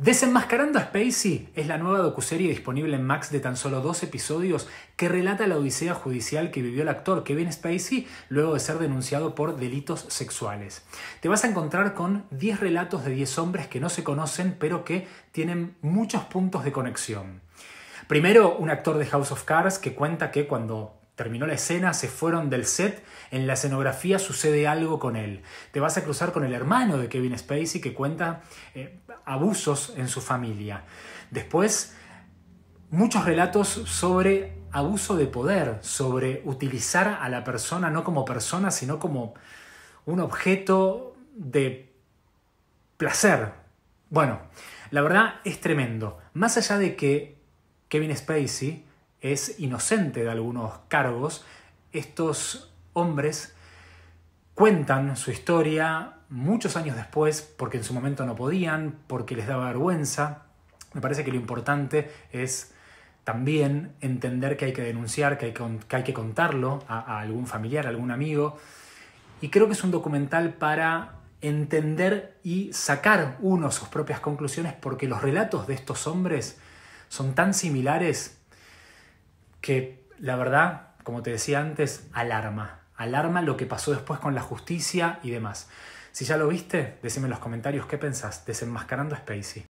Desenmascarando a Spacey es la nueva docuserie disponible en Max de tan solo dos episodios que relata la odisea judicial que vivió el actor Kevin Spacey luego de ser denunciado por delitos sexuales. Te vas a encontrar con 10 relatos de 10 hombres que no se conocen pero que tienen muchos puntos de conexión. Primero, un actor de House of Cards que cuenta que cuando terminó la escena, se fueron del set, en la escenografía sucede algo con él. Te vas a cruzar con el hermano de Kevin Spacey que cuenta eh, abusos en su familia. Después, muchos relatos sobre abuso de poder, sobre utilizar a la persona no como persona, sino como un objeto de placer. Bueno, la verdad es tremendo. Más allá de que Kevin Spacey es inocente de algunos cargos, estos hombres cuentan su historia muchos años después porque en su momento no podían, porque les daba vergüenza. Me parece que lo importante es también entender que hay que denunciar, que hay que, contarlo a, a algún familiar, a algún amigo. Y creo que es un documental para entender y sacar uno sus propias conclusiones porque los relatos de estos hombres son tan similares que la verdad, como te decía antes, alarma. Alarma lo que pasó después con la justicia y demás. Si ya lo viste, decime en los comentarios qué pensás, desenmascarando a Spacey.